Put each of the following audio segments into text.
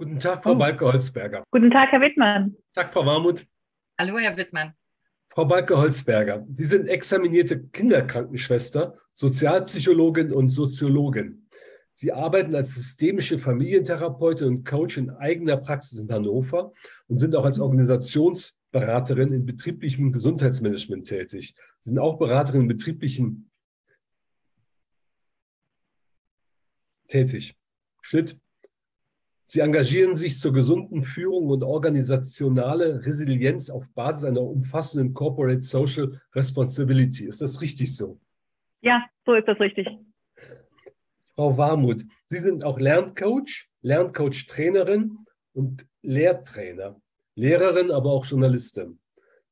Guten Tag, Frau oh. Balke-Holzberger. Guten Tag, Herr Wittmann. Tag, Frau Warmuth. Hallo, Herr Wittmann. Frau Balke-Holzberger, Sie sind examinierte Kinderkrankenschwester, Sozialpsychologin und Soziologin. Sie arbeiten als systemische Familientherapeutin und Coach in eigener Praxis in Hannover und sind auch als Organisationsberaterin in betrieblichem Gesundheitsmanagement tätig. Sie sind auch Beraterin in betrieblichen tätig. Schnitt. Sie engagieren sich zur gesunden Führung und organisationale Resilienz auf Basis einer umfassenden Corporate Social Responsibility. Ist das richtig so? Ja, so ist das richtig. Frau Warmuth, Sie sind auch Lerncoach, Lerncoach-Trainerin und Lehrtrainer, Lehrerin, aber auch Journalistin.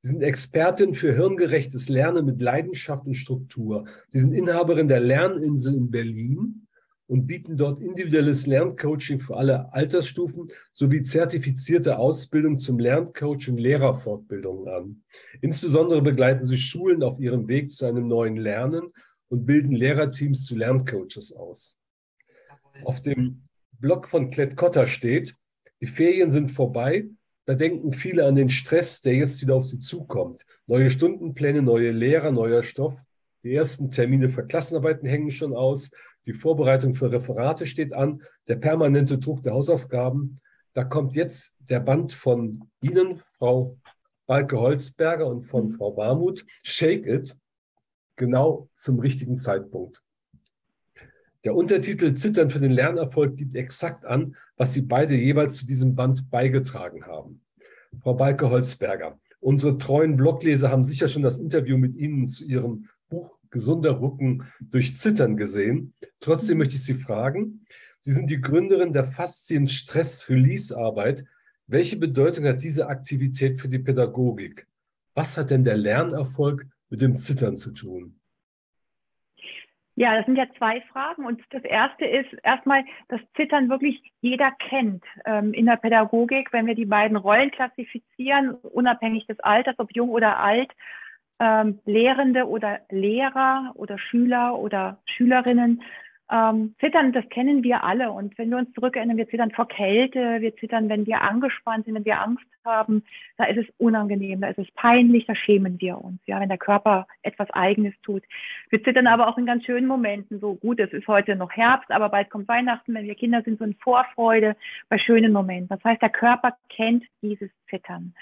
Sie sind Expertin für hirngerechtes Lernen mit Leidenschaft und Struktur. Sie sind Inhaberin der Lerninsel in Berlin und bieten dort individuelles Lerncoaching für alle Altersstufen sowie zertifizierte Ausbildung zum Lerncoach und Lehrerfortbildungen an. Insbesondere begleiten sie Schulen auf ihrem Weg zu einem neuen Lernen und bilden Lehrerteams zu Lerncoaches aus. Auf dem Blog von Klett Cotta steht, die Ferien sind vorbei, da denken viele an den Stress, der jetzt wieder auf sie zukommt. Neue Stundenpläne, neue Lehrer, neuer Stoff. Die ersten Termine für Klassenarbeiten hängen schon aus. Die Vorbereitung für Referate steht an, der permanente Druck der Hausaufgaben. Da kommt jetzt der Band von Ihnen, Frau Balke-Holzberger und von. Frau Barmuth, Shake It, genau zum richtigen Zeitpunkt. Der Untertitel Zittern für den Lernerfolg gibt exakt an, was Sie beide jeweils zu diesem Band beigetragen haben. Frau Balke-Holzberger, unsere treuen Blogleser haben sicher schon das Interview mit Ihnen zu Ihrem Buch gesunder Rücken durch Zittern gesehen. Trotzdem möchte ich Sie fragen, Sie sind die Gründerin der Faszien Stress Release Arbeit. Welche Bedeutung hat diese Aktivität für die Pädagogik? Was hat denn der Lernerfolg mit dem Zittern zu tun? Ja, das sind ja zwei Fragen. Und das erste ist erstmal, dass Zittern wirklich jeder kennt ähm, in der Pädagogik. Wenn wir die beiden Rollen klassifizieren, unabhängig des Alters, ob jung oder alt, ähm, Lehrende oder Lehrer oder Schüler oder Schülerinnen. Ähm, zittern, das kennen wir alle. Und wenn wir uns zurückerinnern, wir zittern vor Kälte, wir zittern, wenn wir angespannt sind, wenn wir Angst haben, da ist es unangenehm, da ist es peinlich, da schämen wir uns, ja, wenn der Körper etwas Eigenes tut. Wir zittern aber auch in ganz schönen Momenten, so gut, es ist heute noch Herbst, aber bald kommt Weihnachten, wenn wir Kinder sind, so in Vorfreude bei schönen Momenten. Das heißt, der Körper kennt dieses Zittern.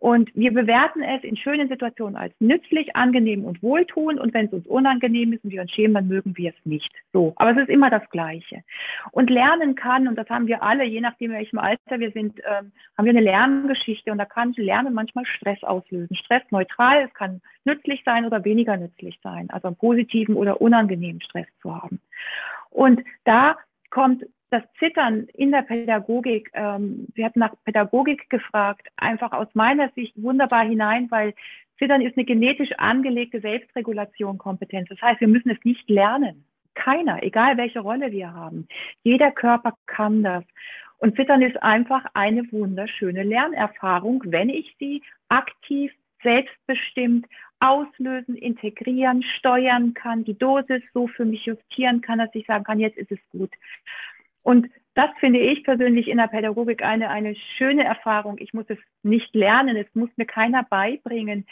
Und wir bewerten es in schönen Situationen als nützlich, angenehm und wohltuend. Und wenn es uns unangenehm ist und wir uns schämen, dann mögen wir es nicht. So. Aber es ist immer das Gleiche. Und lernen kann, und das haben wir alle, je nachdem, welchem Alter wir sind, ähm, haben wir eine Lerngeschichte. Und da kann Lernen manchmal Stress auslösen. Stress neutral, es kann nützlich sein oder weniger nützlich sein. Also einen positiven oder unangenehmen Stress zu haben. Und da kommt das Zittern in der Pädagogik, ähm, Sie hatten nach Pädagogik gefragt, einfach aus meiner Sicht wunderbar hinein, weil Zittern ist eine genetisch angelegte Selbstregulation, Kompetenz. Das heißt, wir müssen es nicht lernen. Keiner, egal welche Rolle wir haben. Jeder Körper kann das. Und Zittern ist einfach eine wunderschöne Lernerfahrung, wenn ich sie aktiv, selbstbestimmt auslösen, integrieren, steuern kann, die Dosis so für mich justieren kann, dass ich sagen kann, jetzt ist es gut. Und das finde ich persönlich in der Pädagogik eine, eine schöne Erfahrung. Ich muss es nicht lernen, es muss mir keiner beibringen.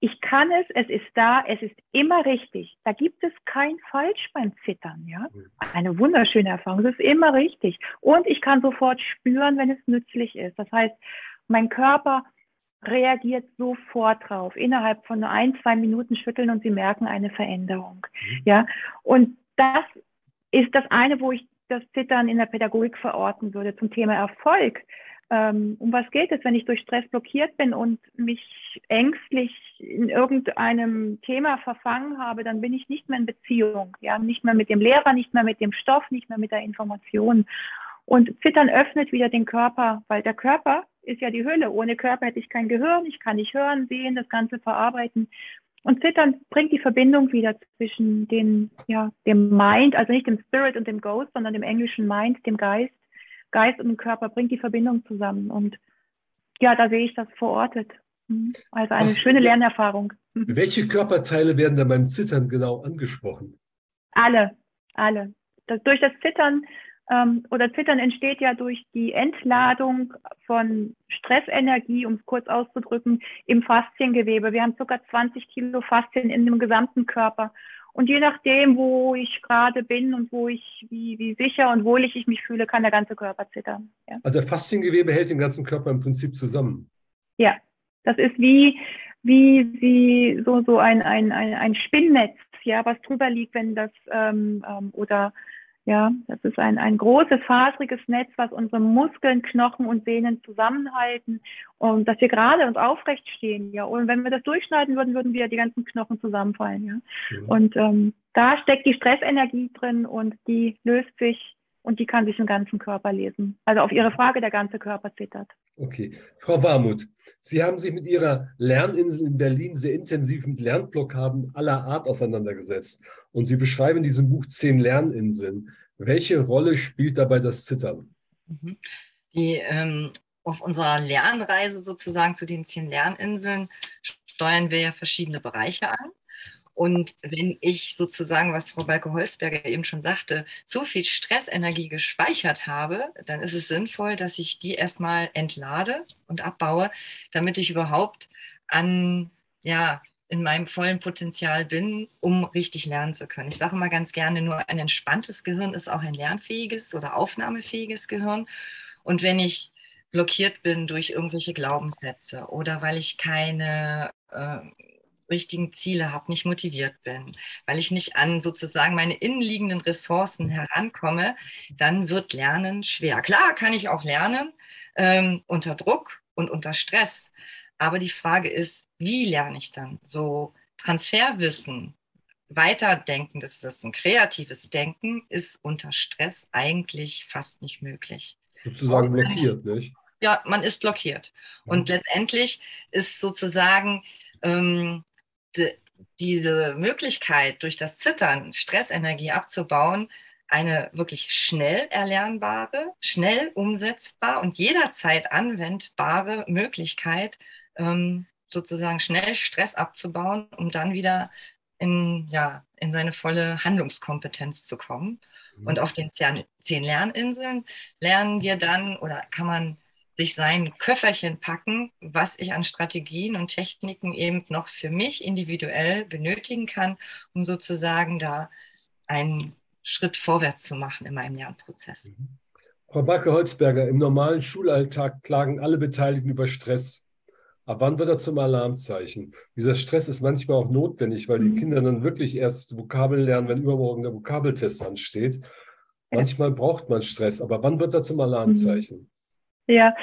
Ich kann es, es ist da, es ist immer richtig. Da gibt es kein Falsch beim Zittern, ja. Eine wunderschöne Erfahrung. Es ist immer richtig. Und ich kann sofort spüren, wenn es nützlich ist. Das heißt, mein Körper reagiert sofort drauf. Innerhalb von ein, zwei Minuten schütteln und Sie merken eine Veränderung, mhm. ja. Und das ist das eine, wo ich das Zittern in der Pädagogik verorten würde zum Thema Erfolg. Ähm, um was geht es, wenn ich durch Stress blockiert bin und mich ängstlich in irgendeinem Thema verfangen habe, dann bin ich nicht mehr in Beziehung, ja, nicht mehr mit dem Lehrer, nicht mehr mit dem Stoff, nicht mehr mit der Information. Und Zittern öffnet wieder den Körper, weil der Körper ist ja die Hülle. Ohne Körper hätte ich kein Gehirn, ich kann nicht hören, sehen, das Ganze verarbeiten. Und Zittern bringt die Verbindung wieder zwischen den, ja, dem Mind, also nicht dem Spirit und dem Ghost, sondern dem englischen Mind, dem Geist. Geist und Körper bringt die Verbindung zusammen. Und ja, da sehe ich das verortet. Mhm. Also eine Was, schöne Lernerfahrung. Welche Körperteile werden da beim Zittern genau angesprochen? Alle, alle. Das, durch das Zittern ähm, oder Zittern entsteht ja durch die Entladung von Stressenergie, um es kurz auszudrücken, im Fasziengewebe. Wir haben ca. 20 Kilo Faszien in dem gesamten Körper. Und je nachdem, wo ich gerade bin und wo ich, wie, wie sicher und wohlig ich mich fühle, kann der ganze Körper zittern. Ja. Also der Fasziengewebe hält den ganzen Körper im Prinzip zusammen. Ja, das ist wie, wie sie so, so ein, ein, ein, ein Spinnnetz, ja, was drüber liegt, wenn das ähm, ähm, oder ja, das ist ein, ein großes, faseriges Netz, was unsere Muskeln, Knochen und Sehnen zusammenhalten und dass wir gerade und aufrecht stehen. Ja, und wenn wir das durchschneiden würden, würden wir die ganzen Knochen zusammenfallen. Ja, mhm. und ähm, da steckt die Stressenergie drin und die löst sich und die kann sich im ganzen Körper lesen. Also auf Ihre Frage, der ganze Körper zittert. Okay. Frau Warmuth, Sie haben sich mit Ihrer Lerninsel in Berlin sehr intensiv mit Lernblockaden aller Art auseinandergesetzt. Und Sie beschreiben in diesem Buch zehn Lerninseln. Welche Rolle spielt dabei das Zittern? Mhm. Die, ähm, auf unserer Lernreise sozusagen zu den zehn Lerninseln steuern wir ja verschiedene Bereiche an. Und wenn ich sozusagen, was Frau Balke-Holzberger eben schon sagte, zu viel Stressenergie gespeichert habe, dann ist es sinnvoll, dass ich die erstmal entlade und abbaue, damit ich überhaupt an, ja, in meinem vollen Potenzial bin, um richtig lernen zu können. Ich sage mal ganz gerne, nur ein entspanntes Gehirn ist auch ein lernfähiges oder aufnahmefähiges Gehirn. Und wenn ich blockiert bin durch irgendwelche Glaubenssätze oder weil ich keine äh, richtigen Ziele habe, nicht motiviert bin, weil ich nicht an sozusagen meine innenliegenden Ressourcen herankomme, dann wird Lernen schwer. Klar kann ich auch lernen ähm, unter Druck und unter Stress, aber die Frage ist, wie lerne ich dann? So Transferwissen, weiterdenkendes Wissen, kreatives Denken ist unter Stress eigentlich fast nicht möglich. Sozusagen blockiert, nicht? Ja, man ist blockiert. Und letztendlich ist sozusagen ähm, diese Möglichkeit, durch das Zittern Stressenergie abzubauen, eine wirklich schnell erlernbare, schnell umsetzbar und jederzeit anwendbare Möglichkeit, ähm, sozusagen schnell Stress abzubauen, um dann wieder in, ja, in seine volle Handlungskompetenz zu kommen. Mhm. Und auf den zehn Lerninseln lernen wir dann oder kann man sich sein Köfferchen packen, was ich an Strategien und Techniken eben noch für mich individuell benötigen kann, um sozusagen da einen Schritt vorwärts zu machen in meinem Lernprozess. Mhm. Frau Backe-Holzberger, im normalen Schulalltag klagen alle Beteiligten über Stress. Ab wann wird er zum Alarmzeichen? Dieser Stress ist manchmal auch notwendig, weil die mhm. Kinder dann wirklich erst Vokabeln lernen, wenn übermorgen der Vokabeltest ansteht. Manchmal braucht man Stress, aber wann wird er zum Alarmzeichen? Ja,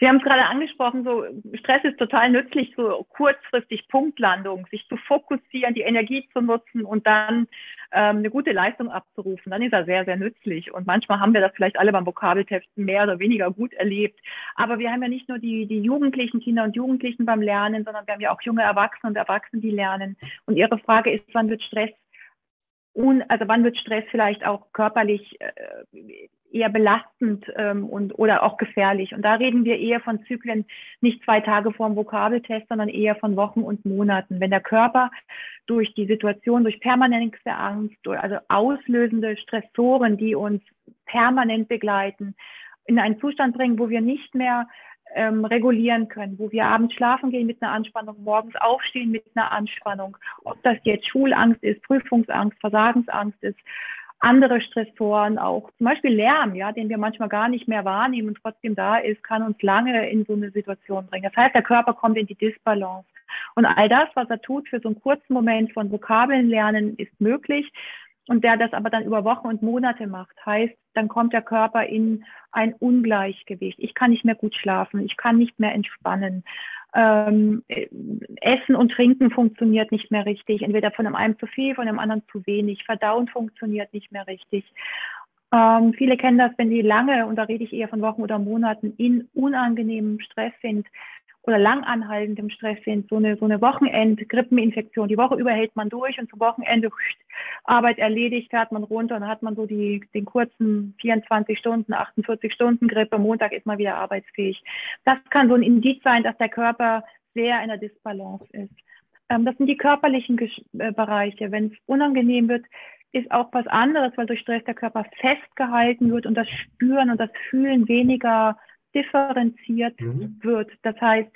Sie haben es gerade angesprochen, so Stress ist total nützlich, so kurzfristig Punktlandung, sich zu fokussieren, die Energie zu nutzen und dann ähm, eine gute Leistung abzurufen. Dann ist er sehr, sehr nützlich. Und manchmal haben wir das vielleicht alle beim Vokabeltest mehr oder weniger gut erlebt. Aber wir haben ja nicht nur die, die Jugendlichen, Kinder und Jugendlichen beim Lernen, sondern wir haben ja auch junge Erwachsene und Erwachsene, die lernen. Und Ihre Frage ist, wann wird Stress un, also wann wird Stress vielleicht auch körperlich äh, eher belastend ähm, und oder auch gefährlich. Und da reden wir eher von Zyklen, nicht zwei Tage vor dem Vokabeltest, sondern eher von Wochen und Monaten. Wenn der Körper durch die Situation, durch permanente Angst, durch, also auslösende Stressoren, die uns permanent begleiten, in einen Zustand bringen, wo wir nicht mehr ähm, regulieren können, wo wir abends schlafen gehen mit einer Anspannung, morgens aufstehen mit einer Anspannung, ob das jetzt Schulangst ist, Prüfungsangst, Versagensangst ist, andere Stressoren, auch zum Beispiel Lärm, ja, den wir manchmal gar nicht mehr wahrnehmen und trotzdem da ist, kann uns lange in so eine Situation bringen. Das heißt, der Körper kommt in die Disbalance. Und all das, was er tut für so einen kurzen Moment von Vokabeln lernen, ist möglich. Und der das aber dann über Wochen und Monate macht, heißt, dann kommt der Körper in ein Ungleichgewicht. Ich kann nicht mehr gut schlafen, ich kann nicht mehr entspannen ähm, Essen und Trinken funktioniert nicht mehr richtig. Entweder von dem einen zu viel, von dem anderen zu wenig. Verdauen funktioniert nicht mehr richtig. Ähm, viele kennen das, wenn die lange, und da rede ich eher von Wochen oder Monaten, in unangenehmem Stress sind, oder langanhaltendem Stress sind, so eine, so eine Wochenend-Grippeninfektion. Die Woche über hält man durch und zum Wochenende Arbeit erledigt, fährt man runter und hat man so die, den kurzen 24 Stunden, 48 Stunden Grippe. Montag ist man wieder arbeitsfähig. Das kann so ein Indiz sein, dass der Körper sehr in der Disbalance ist. Ähm, das sind die körperlichen Gesch äh, Bereiche. Wenn es unangenehm wird, ist auch was anderes, weil durch Stress der Körper festgehalten wird und das Spüren und das Fühlen weniger differenziert mhm. wird. Das heißt,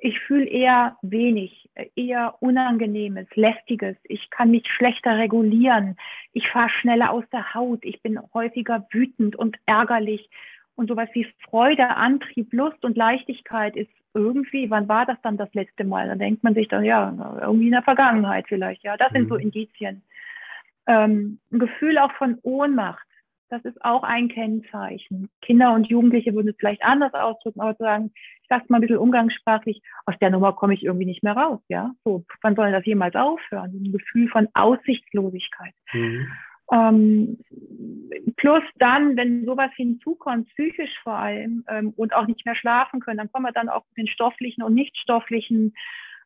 ich fühle eher wenig, eher Unangenehmes, Lästiges. Ich kann mich schlechter regulieren. Ich fahre schneller aus der Haut. Ich bin häufiger wütend und ärgerlich. Und sowas wie Freude, Antrieb, Lust und Leichtigkeit ist irgendwie, wann war das dann das letzte Mal? Da denkt man sich dann, ja, irgendwie in der Vergangenheit vielleicht. Ja, das mhm. sind so mhm. Indizien. Ähm, ein Gefühl auch von Ohnmacht. Das ist auch ein Kennzeichen. Kinder und Jugendliche würden es vielleicht anders ausdrücken, aber zu sagen, ich sag's mal ein bisschen umgangssprachlich, aus der Nummer komme ich irgendwie nicht mehr raus, ja. So, wann soll das jemals aufhören? Ein Gefühl von Aussichtslosigkeit. Mhm. Ähm, plus dann, wenn sowas hinzukommt, psychisch vor allem, ähm, und auch nicht mehr schlafen können, dann kommen wir dann auch mit den stofflichen und nicht stofflichen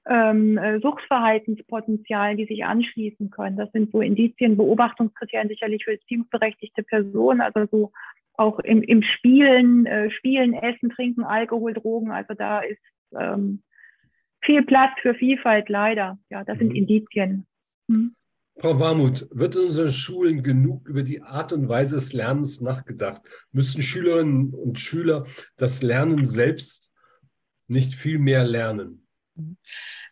ähm, äh, Suchtverhaltenspotenzialen, die sich anschließen können. Das sind so Indizien, Beobachtungskriterien sicherlich für zielberechtigte Personen, also so auch im, im Spielen, äh, Spielen, Essen, Trinken, Alkohol, Drogen. Also da ist ähm, viel Platz für Vielfalt leider. Ja, das mhm. sind Indizien. Mhm. Frau Warmuth, wird in unseren Schulen genug über die Art und Weise des Lernens nachgedacht? Müssen Schülerinnen und Schüler das Lernen selbst nicht viel mehr lernen?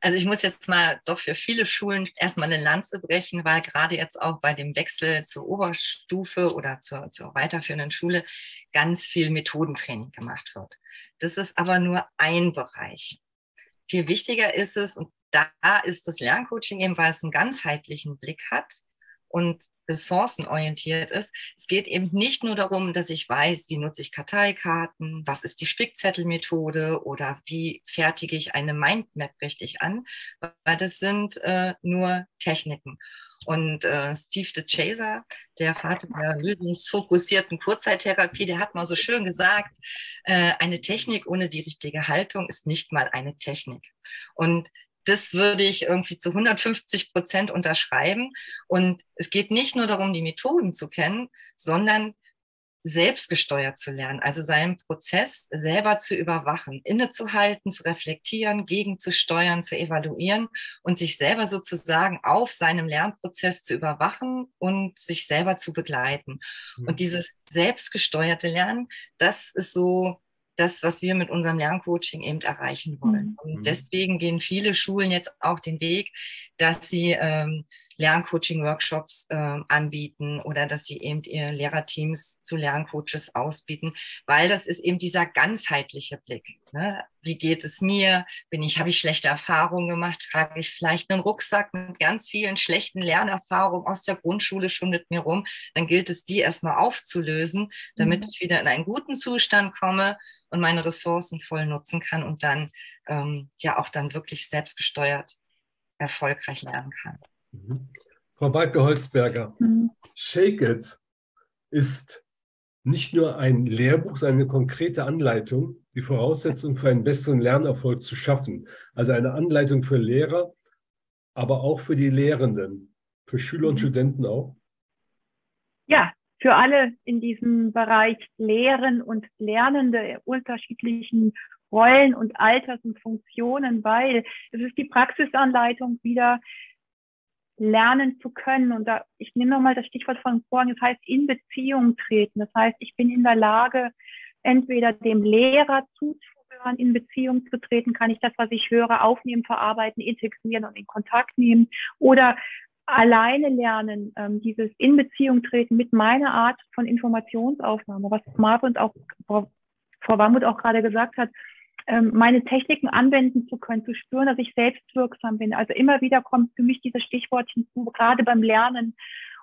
Also ich muss jetzt mal doch für viele Schulen erstmal eine Lanze brechen, weil gerade jetzt auch bei dem Wechsel zur Oberstufe oder zur, zur weiterführenden Schule ganz viel Methodentraining gemacht wird. Das ist aber nur ein Bereich. Viel wichtiger ist es, und da ist das Lerncoaching eben, weil es einen ganzheitlichen Blick hat und ressourcenorientiert ist. Es geht eben nicht nur darum, dass ich weiß, wie nutze ich Karteikarten, was ist die Spickzettelmethode oder wie fertige ich eine Mindmap richtig an, weil das sind äh, nur Techniken. Und äh, Steve de Chaser, der Vater der lösungsfokussierten Kurzzeittherapie, der hat mal so schön gesagt, äh, eine Technik ohne die richtige Haltung ist nicht mal eine Technik. Und das würde ich irgendwie zu 150 Prozent unterschreiben. Und es geht nicht nur darum, die Methoden zu kennen, sondern selbstgesteuert zu lernen, also seinen Prozess selber zu überwachen, innezuhalten, zu reflektieren, gegenzusteuern, zu evaluieren und sich selber sozusagen auf seinem Lernprozess zu überwachen und sich selber zu begleiten. Mhm. Und dieses selbstgesteuerte Lernen, das ist so das, was wir mit unserem Lerncoaching eben erreichen wollen. Mhm. Und mhm. deswegen gehen viele Schulen jetzt auch den Weg, dass sie ähm, Lerncoaching-Workshops äh, anbieten oder dass sie eben ihre Lehrerteams zu Lerncoaches ausbieten, weil das ist eben dieser ganzheitliche Blick. Ne? Wie geht es mir? Bin ich, habe ich schlechte Erfahrungen gemacht? Trage ich vielleicht einen Rucksack mit ganz vielen schlechten Lernerfahrungen aus der Grundschule schon mit mir rum? Dann gilt es, die erstmal aufzulösen, damit mhm. ich wieder in einen guten Zustand komme und meine Ressourcen voll nutzen kann und dann ähm, ja auch dann wirklich selbstgesteuert erfolgreich lernen kann. Mhm. Frau Balke-Holzberger, mhm. Shake It ist nicht nur ein Lehrbuch, sondern eine konkrete Anleitung, die Voraussetzung für einen besseren Lernerfolg zu schaffen. Also eine Anleitung für Lehrer, aber auch für die Lehrenden, für Schüler und mhm. Studenten auch. Ja, für alle in diesem Bereich Lehren und Lernende unterschiedlichen Rollen und Alters und Funktionen, weil es ist die Praxisanleitung wieder, lernen zu können. Und da, ich nehme nochmal das Stichwort von vorhin, das heißt in Beziehung treten. Das heißt, ich bin in der Lage, entweder dem Lehrer zuzuhören, in Beziehung zu treten, kann ich das, was ich höre, aufnehmen, verarbeiten, integrieren und in Kontakt nehmen oder alleine lernen, ähm, dieses in Beziehung treten mit meiner Art von Informationsaufnahme, was Marv und auch Frau, Warmuth auch gerade gesagt hat, meine Techniken anwenden zu können, zu spüren, dass ich selbstwirksam bin. Also immer wieder kommt für mich dieses Stichwort hinzu, gerade beim Lernen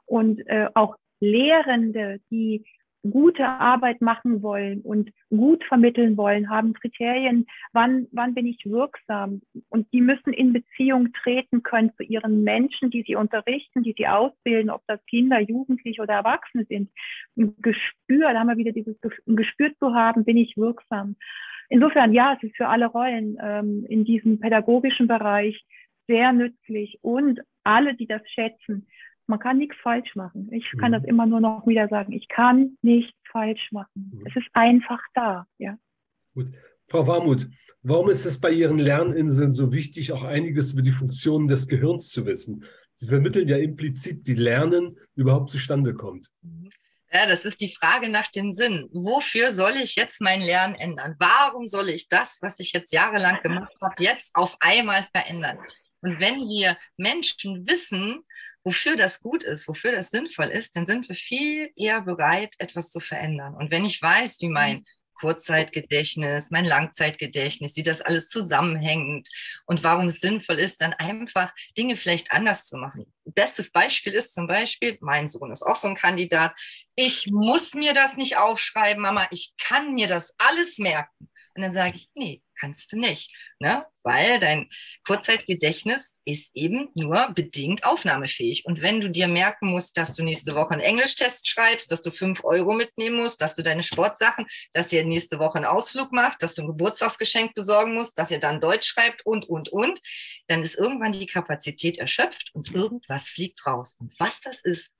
und äh, auch Lehrende, die gute Arbeit machen wollen und gut vermitteln wollen, haben Kriterien, wann, wann bin ich wirksam. Und die müssen in Beziehung treten können zu ihren Menschen, die sie unterrichten, die sie ausbilden, ob das Kinder, Jugendliche oder Erwachsene sind. Ein Gespür, da haben wir wieder dieses Gespür zu haben, bin ich wirksam. Insofern, ja, es ist für alle Rollen ähm, in diesem pädagogischen Bereich sehr nützlich und alle, die das schätzen, man kann nichts falsch machen. Ich kann mhm. das immer nur noch wieder sagen. Ich kann nichts falsch machen. Mhm. Es ist einfach da, ja. Gut. Frau Warmuth, warum ist es bei Ihren Lerninseln so wichtig, auch einiges über die Funktionen des Gehirns zu wissen? Sie vermitteln ja implizit, wie Lernen überhaupt zustande kommt. Ja, das ist die Frage nach dem Sinn. Wofür soll ich jetzt mein Lernen ändern? Warum soll ich das, was ich jetzt jahrelang gemacht habe, jetzt auf einmal verändern? Und wenn wir Menschen wissen, wofür das gut ist, wofür das sinnvoll ist, dann sind wir viel eher bereit, etwas zu verändern. Und wenn ich weiß, wie mein Kurzzeitgedächtnis, mein Langzeitgedächtnis, wie das alles zusammenhängt und warum es sinnvoll ist, dann einfach Dinge vielleicht anders zu machen. Bestes Beispiel ist zum Beispiel, mein Sohn ist auch so ein Kandidat. Ich muss mir das nicht aufschreiben, Mama, ich kann mir das alles merken. Und dann sage ich, nee, kannst du nicht, ne? weil dein Kurzzeitgedächtnis ist eben nur bedingt aufnahmefähig. Und wenn du dir merken musst, dass du nächste Woche einen Englischtest schreibst, dass du fünf Euro mitnehmen musst, dass du deine Sportsachen, dass ihr nächste Woche einen Ausflug macht, dass du ein Geburtstagsgeschenk besorgen musst, dass ihr dann Deutsch schreibt und, und, und, dann ist irgendwann die Kapazität erschöpft und irgendwas fliegt raus. Und was das ist,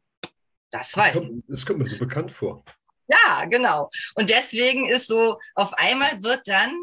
das, das weiß kommt, Das kommt mir so bekannt vor. Ja, genau. Und deswegen ist so, auf einmal wird dann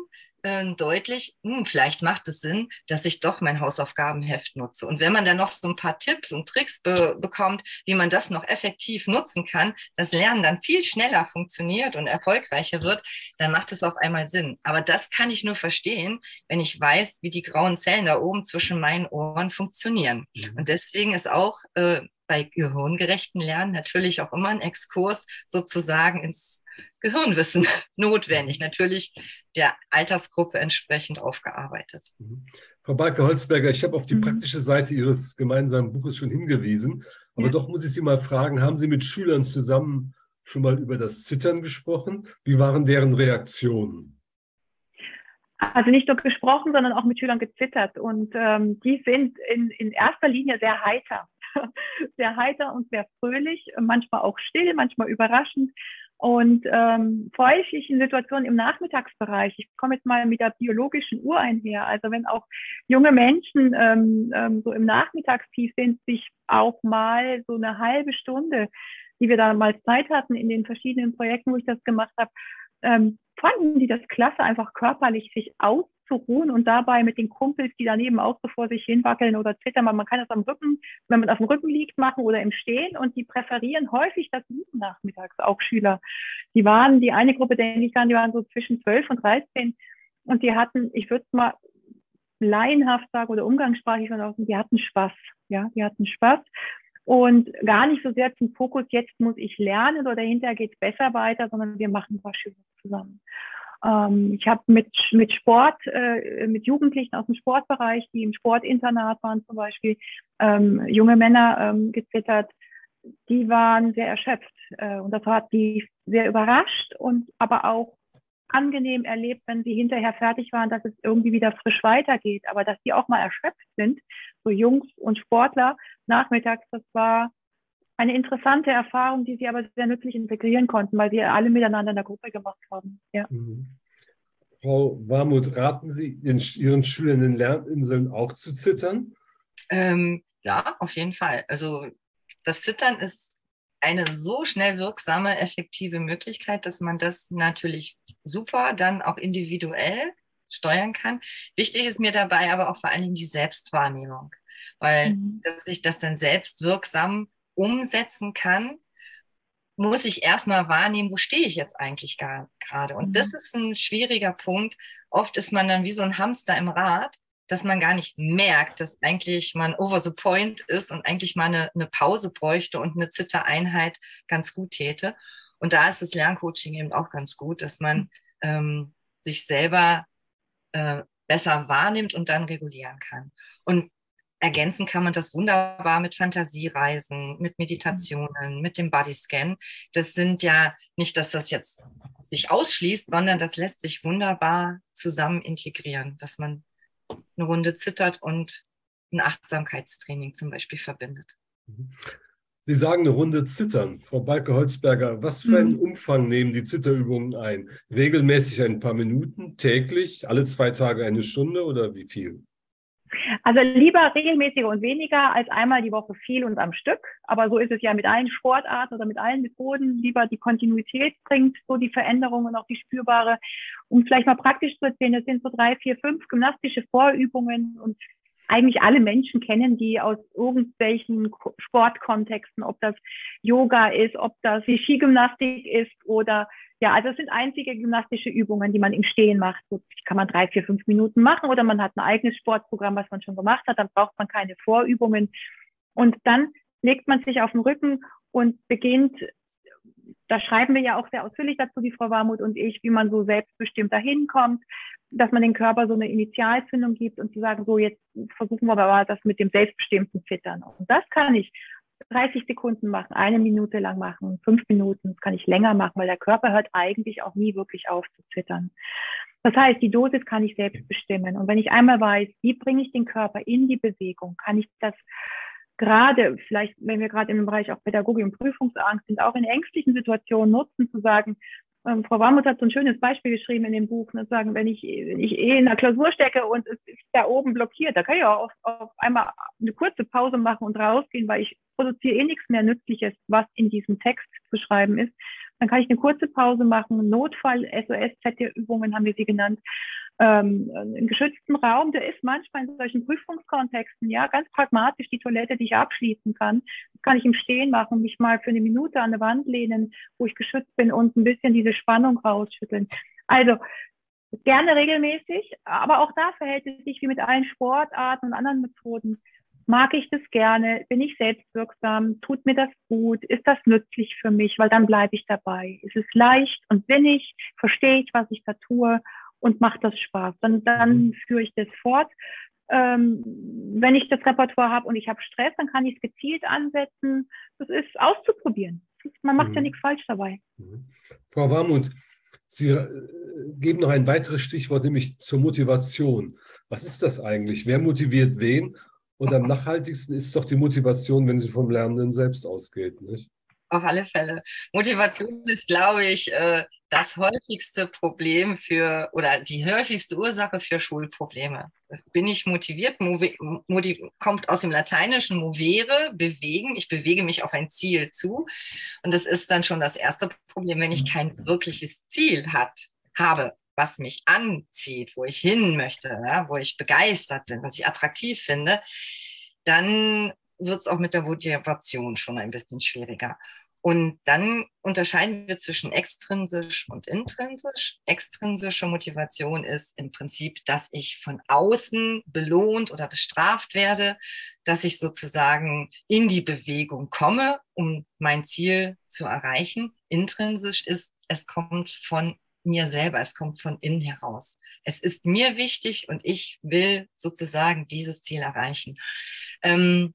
äh, deutlich, hm, vielleicht macht es Sinn, dass ich doch mein Hausaufgabenheft nutze. Und wenn man dann noch so ein paar Tipps und Tricks be bekommt, wie man das noch effektiv nutzen kann, das Lernen dann viel schneller funktioniert und erfolgreicher wird, dann macht es auf einmal Sinn. Aber das kann ich nur verstehen, wenn ich weiß, wie die grauen Zellen da oben zwischen meinen Ohren funktionieren. Mhm. Und deswegen ist auch äh, bei gehirngerechten Lernen natürlich auch immer ein Exkurs sozusagen ins Gehirnwissen notwendig. Natürlich der Altersgruppe entsprechend aufgearbeitet. Mhm. Frau Balke-Holzberger, ich habe auf die mhm. praktische Seite Ihres gemeinsamen Buches schon hingewiesen. Aber ja. doch muss ich Sie mal fragen, haben Sie mit Schülern zusammen schon mal über das Zittern gesprochen? Wie waren deren Reaktionen? Also nicht nur gesprochen, sondern auch mit Schülern gezittert. Und ähm, die sind in, in erster Linie sehr heiter. sehr heiter und sehr fröhlich, manchmal auch still, manchmal überraschend. Und ähm, häufig in Situationen im Nachmittagsbereich, ich komme jetzt mal mit der biologischen Uhr einher, also wenn auch junge Menschen ähm, ähm, so im Nachmittagstief sind, sich auch mal so eine halbe Stunde, die wir da mal Zeit hatten in den verschiedenen Projekten, wo ich das gemacht habe, ähm, fanden die das klasse, einfach körperlich sich aus auszuruhen und dabei mit den Kumpels, die daneben auch so vor sich hinwackeln oder zittern. Man kann das am Rücken, wenn man auf dem Rücken liegt, machen oder im Stehen und die präferieren häufig das Liegen nachmittags, auch Schüler. Die waren, die eine Gruppe, denke ich an, die waren so zwischen 12 und 13 und die hatten, ich würde es mal laienhaft sagen oder umgangssprachlich von die hatten Spaß. Ja, die hatten Spaß und gar nicht so sehr zum Fokus, jetzt muss ich lernen oder hinterher geht es besser weiter, sondern wir machen was Schönes zusammen. Ähm, ich habe mit, mit Sport, äh, mit Jugendlichen aus dem Sportbereich, die im Sportinternat waren zum Beispiel, ähm, junge Männer ähm, gezittert, die waren sehr erschöpft. Äh, und das hat die sehr überrascht und aber auch angenehm erlebt, wenn sie hinterher fertig waren, dass es irgendwie wieder frisch weitergeht. Aber dass die auch mal erschöpft sind, so Jungs und Sportler nachmittags, das war eine interessante Erfahrung, die sie aber sehr nützlich integrieren konnten, weil sie alle miteinander in der Gruppe gemacht haben. Ja. Mhm. Frau Warmuth, raten Sie Ihren Schülern in den Lerninseln auch zu zittern? Ähm, ja, auf jeden Fall. Also das Zittern ist eine so schnell wirksame, effektive Möglichkeit, dass man das natürlich super dann auch individuell steuern kann. Wichtig ist mir dabei aber auch vor allen Dingen die Selbstwahrnehmung, weil mhm. dass ich das dann selbst wirksam umsetzen kann, muss ich erstmal wahrnehmen, wo stehe ich jetzt eigentlich gerade. Und mhm. das ist ein schwieriger Punkt. Oft ist man dann wie so ein Hamster im Rad, dass man gar nicht merkt, dass eigentlich man over the point ist und eigentlich mal eine, eine Pause bräuchte und eine Zittereinheit ganz gut täte. Und da ist das Lerncoaching eben auch ganz gut, dass man ähm, sich selber äh, besser wahrnimmt und dann regulieren kann. Und ergänzen kann man das wunderbar mit Fantasiereisen, mit Meditationen, mit dem Bodyscan. Das sind ja nicht, dass das jetzt sich ausschließt, sondern das lässt sich wunderbar zusammen integrieren, dass man eine Runde zittert und ein Achtsamkeitstraining zum Beispiel verbindet. Sie sagen eine Runde zittern. Frau Balke-Holzberger, was für einen mhm. Umfang nehmen die Zitterübungen ein? Regelmäßig ein paar Minuten, täglich, alle zwei Tage eine Stunde oder wie viel? Also lieber regelmäßiger und weniger als einmal die Woche viel und am Stück. Aber so ist es ja mit allen Sportarten oder mit allen Methoden. Lieber die Kontinuität bringt so die Veränderung und auch die spürbare. Um vielleicht mal praktisch zu erzählen, das sind so drei, vier, fünf gymnastische Vorübungen und eigentlich alle Menschen kennen, die aus irgendwelchen Sportkontexten, ob das Yoga ist, ob das die Skigymnastik ist oder ja, also es sind einzige gymnastische Übungen, die man im Stehen macht. So kann man drei, vier, fünf Minuten machen oder man hat ein eigenes Sportprogramm, was man schon gemacht hat, dann braucht man keine Vorübungen. Und dann legt man sich auf den Rücken und beginnt, da schreiben wir ja auch sehr ausführlich dazu, die Frau Warmuth und ich, wie man so selbstbestimmt dahin kommt, dass man den Körper so eine Initialzündung gibt und zu sagen, so jetzt versuchen wir aber das mit dem selbstbestimmten Zittern. Und das kann ich 30 Sekunden machen, eine Minute lang machen, fünf Minuten, das kann ich länger machen, weil der Körper hört eigentlich auch nie wirklich auf zu zittern. Das heißt, die Dosis kann ich selbst bestimmen. Und wenn ich einmal weiß, wie bringe ich den Körper in die Bewegung, kann ich das gerade, vielleicht, wenn wir gerade im Bereich auch Pädagogik und Prüfungsangst sind, auch in ängstlichen Situationen nutzen, zu sagen, ähm, Frau Warmuth hat so ein schönes Beispiel geschrieben in dem Buch, ne, sagen, wenn ich, wenn ich eh in einer Klausur stecke und es ist da oben blockiert, da kann ich auch auf, auf einmal eine kurze Pause machen und rausgehen, weil ich produziere eh nichts mehr Nützliches, was in diesem Text zu schreiben ist. Dann kann ich eine kurze Pause machen, Notfall, SOS-Z-Übungen haben wir sie genannt, ähm, einen geschützten Raum, der ist manchmal in solchen Prüfungskontexten, ja, ganz pragmatisch die Toilette, die ich abschließen kann. Das kann ich im Stehen machen, mich mal für eine Minute an eine Wand lehnen, wo ich geschützt bin und ein bisschen diese Spannung rausschütteln. Also, gerne regelmäßig, aber auch da verhält es sich wie mit allen Sportarten und anderen Methoden. Mag ich das gerne? Bin ich selbstwirksam? Tut mir das gut? Ist das nützlich für mich? Weil dann bleibe ich dabei. Ist es leicht und sinnig? Verstehe ich, was ich da tue? Und macht das Spaß. Dann, dann mhm. führe ich das fort. Ähm, wenn ich das Repertoire habe und ich habe Stress, dann kann ich es gezielt ansetzen. Das ist auszuprobieren. Man macht mhm. ja nichts falsch dabei. Mhm. Frau Warmuth, Sie äh, geben noch ein weiteres Stichwort, nämlich zur Motivation. Was ist das eigentlich? Wer motiviert wen? Und am nachhaltigsten ist doch die Motivation, wenn sie vom Lernenden selbst ausgeht. Nicht? Auf alle Fälle. Motivation ist, glaube ich, äh, das häufigste Problem für oder die häufigste Ursache für Schulprobleme. Bin ich motiviert? Motiv, kommt aus dem Lateinischen movere, bewegen. Ich bewege mich auf ein Ziel zu. Und das ist dann schon das erste Problem, wenn ich kein wirkliches Ziel hat, habe, was mich anzieht, wo ich hin möchte, ja, wo ich begeistert bin, was ich attraktiv finde, dann wird es auch mit der Motivation schon ein bisschen schwieriger. Und dann unterscheiden wir zwischen extrinsisch und intrinsisch. Extrinsische Motivation ist im Prinzip, dass ich von außen belohnt oder bestraft werde, dass ich sozusagen in die Bewegung komme, um mein Ziel zu erreichen. Intrinsisch ist, es kommt von mir selber, es kommt von innen heraus. Es ist mir wichtig und ich will sozusagen dieses Ziel erreichen. Ähm,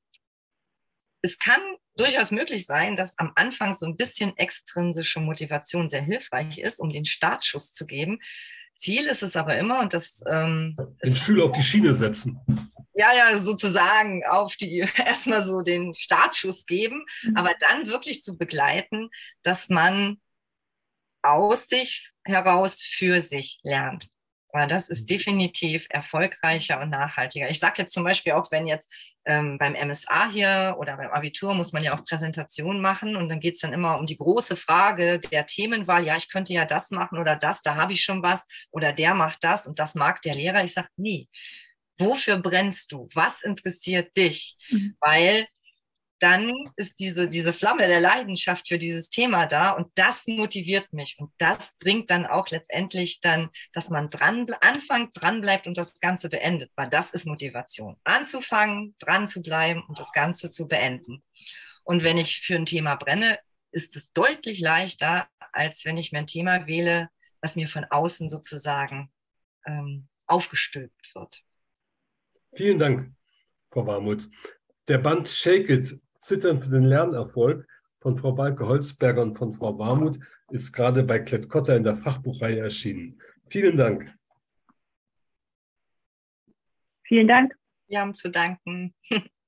es kann durchaus möglich sein, dass am Anfang so ein bisschen extrinsische Motivation sehr hilfreich ist, um den Startschuss zu geben. Ziel ist es aber immer, und das ähm, den Schüler auf die Schiene setzen. Ja, ja, sozusagen auf die erstmal so den Startschuss geben, mhm. aber dann wirklich zu begleiten, dass man aus sich heraus für sich lernt. Aber das ist mhm. definitiv erfolgreicher und nachhaltiger. Ich sage jetzt zum Beispiel auch, wenn jetzt ähm, beim MSA hier oder beim Abitur muss man ja auch Präsentationen machen und dann geht es dann immer um die große Frage der Themenwahl. Ja, ich könnte ja das machen oder das, da habe ich schon was oder der macht das und das mag der Lehrer. Ich sage, nee, wofür brennst du? Was interessiert dich? Mhm. Weil dann ist diese, diese Flamme der Leidenschaft für dieses Thema da und das motiviert mich und das bringt dann auch letztendlich dann, dass man dran anfängt, dran bleibt und das Ganze beendet, weil das ist Motivation. Anzufangen, dran zu bleiben und das Ganze zu beenden. Und wenn ich für ein Thema brenne, ist es deutlich leichter, als wenn ich mir ein Thema wähle, was mir von außen sozusagen ähm, aufgestülpt wird. Vielen Dank, Frau Warmuth. Der Band Shake It Zittern für den Lernerfolg von Frau Balke-Holzberger und von Frau Warmuth ist gerade bei Klett-Cotta in der Fachbuchreihe erschienen. Vielen Dank. Vielen Dank. Wir haben zu danken.